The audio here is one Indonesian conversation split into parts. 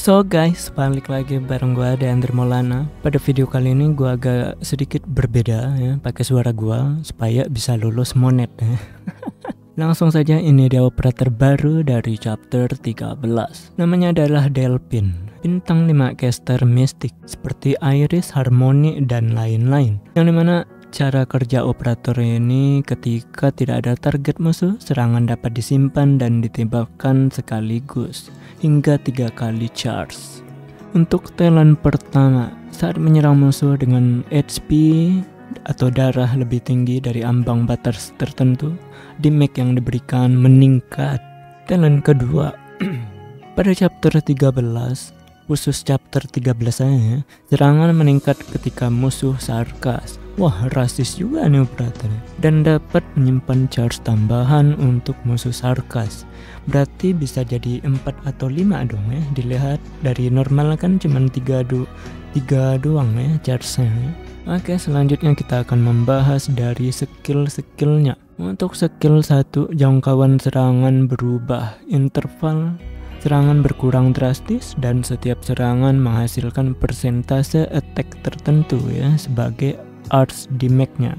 So guys, balik lagi bareng gue Deandre Maulana. Pada video kali ini gue agak sedikit berbeda ya, pakai suara gue supaya bisa lulus monet ya. Langsung saja ini dia operator baru dari chapter 13. Namanya adalah Delpin. Bintang 5 caster mistik seperti Iris, Harmony, dan lain-lain. Yang di mana Cara kerja operator ini ketika tidak ada target musuh, serangan dapat disimpan dan ditembakkan sekaligus hingga tiga kali charge. Untuk talent pertama, saat menyerang musuh dengan HP atau darah lebih tinggi dari ambang batas tertentu, damage yang diberikan meningkat. Talent kedua, pada chapter 13, khusus chapter 13 saya, serangan meningkat ketika musuh sarkas Wah rasis juga nih operator Dan dapat menyimpan charge tambahan untuk musuh sarkas. Berarti bisa jadi 4 atau 5 dong ya. Dilihat dari normal kan cuma 3, do 3 doang ya charge-nya. Oke selanjutnya kita akan membahas dari skill-skillnya. Untuk skill 1 jangkauan serangan berubah. Interval Serangan berkurang drastis dan setiap serangan menghasilkan persentase attack tertentu ya sebagai arts di Mac-nya.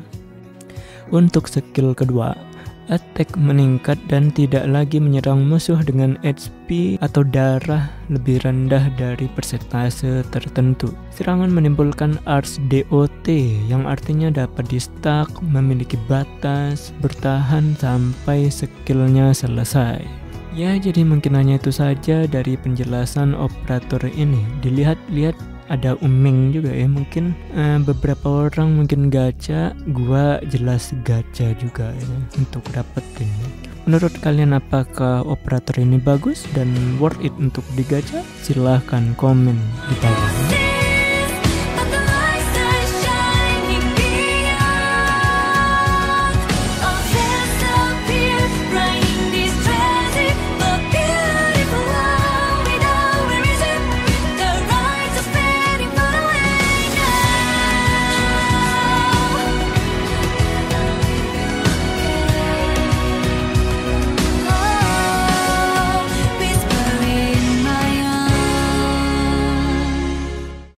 Untuk skill kedua, attack meningkat dan tidak lagi menyerang musuh dengan HP atau darah lebih rendah dari persentase tertentu. Serangan menimbulkan arts DOT yang artinya dapat di stack, memiliki batas, bertahan sampai skillnya selesai. Ya, jadi mungkin hanya itu saja dari penjelasan operator ini. Dilihat-lihat ada uming juga ya mungkin uh, beberapa orang mungkin gacha gua jelas gacha juga ya untuk dapetin menurut kalian apakah operator ini bagus dan worth it untuk digacha? Silahkan komen di bawah